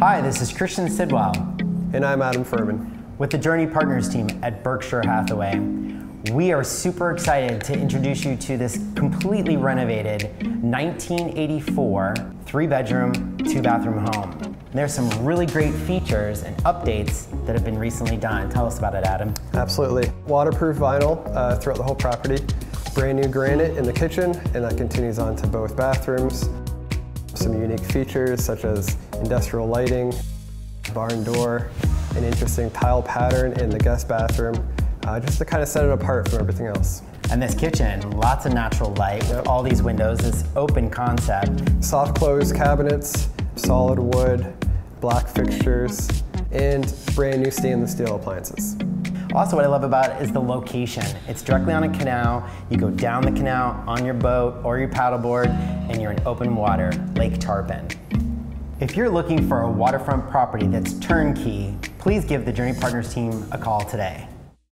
Hi, this is Christian Sidwell. And I'm Adam Furman. With the Journey Partners team at Berkshire Hathaway. We are super excited to introduce you to this completely renovated 1984 three bedroom, two bathroom home. There's some really great features and updates that have been recently done. Tell us about it, Adam. Absolutely. Waterproof vinyl uh, throughout the whole property. Brand new granite in the kitchen, and that continues on to both bathrooms. Some unique features such as industrial lighting, barn door, an interesting tile pattern in the guest bathroom, uh, just to kind of set it apart from everything else. And this kitchen, lots of natural light, all these windows, this open concept. Soft close cabinets, solid wood, black fixtures, and brand new stainless steel appliances. Also, what I love about it is the location. It's directly on a canal. You go down the canal on your boat or your paddleboard, and you're in open water, Lake Tarpon. If you're looking for a waterfront property that's turnkey, please give the Journey Partners team a call today.